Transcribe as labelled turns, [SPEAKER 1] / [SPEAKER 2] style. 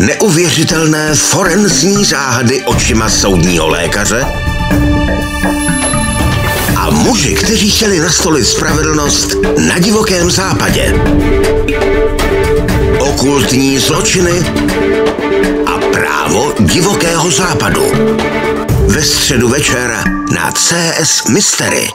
[SPEAKER 1] Neuvěřitelné forenzní záhady očima soudního lékaře a muži, kteří chtěli nastolit spravedlnost na divokém západě. Okultní zločiny a právo divokého západu. Ve středu večera na CS Mystery.